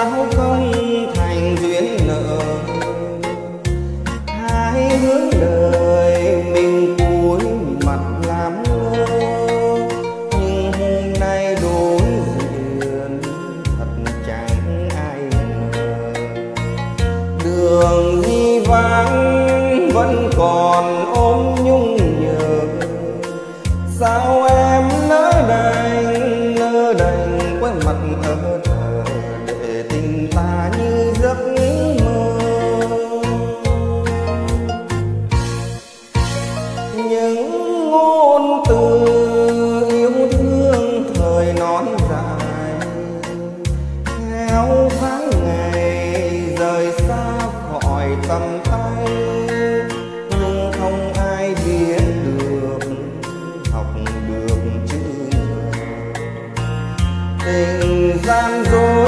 sao không thành duyên nợ. Hai hướng đời mình cúi mặt làm ngơ. Nhưng hôm nay đối diện thật chẳng ai ngờ. Đường di vắng vẫn còn ôm nhung nhớ sao em cầm tay. Nhưng không ai biết được học được chữ tình gian dối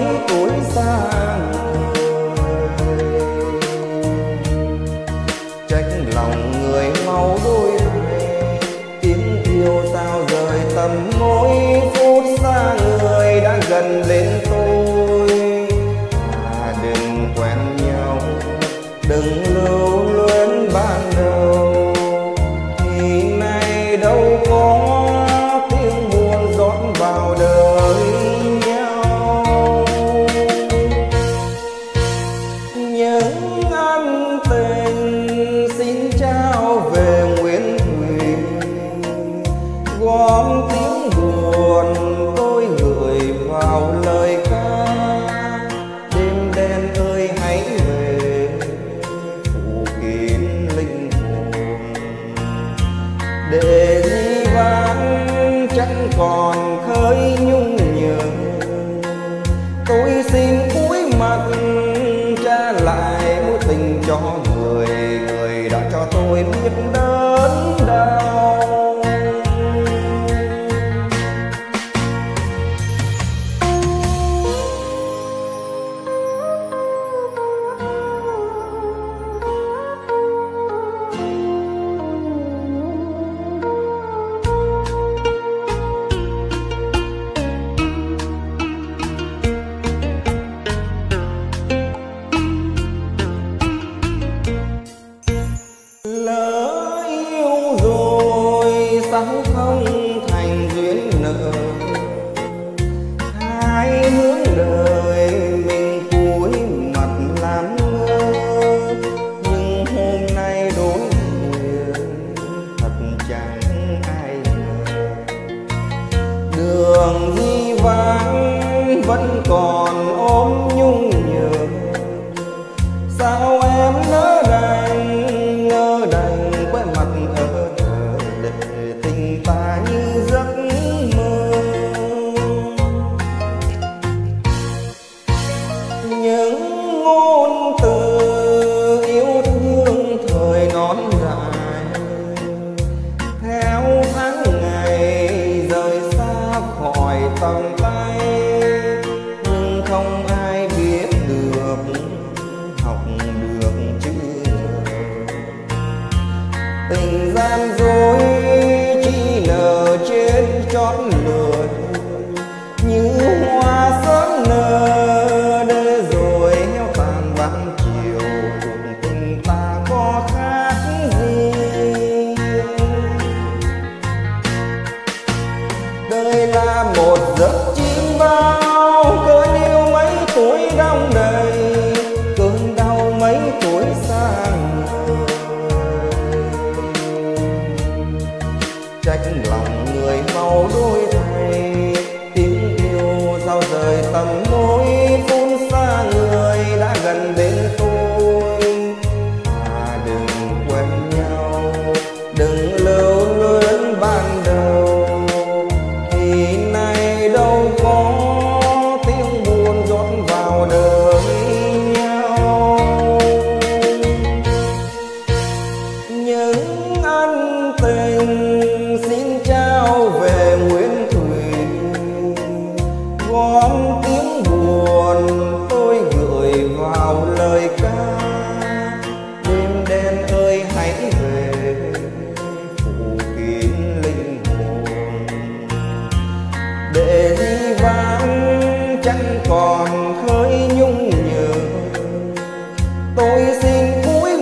mãi tuổi xa. còn khơi nhung nhớ. Tôi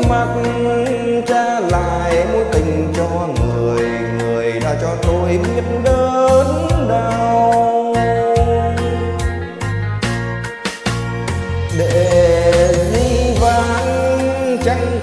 mắt trả lại mối tình cho người người đã cho tôi biết đớn đau để di vãng chẳng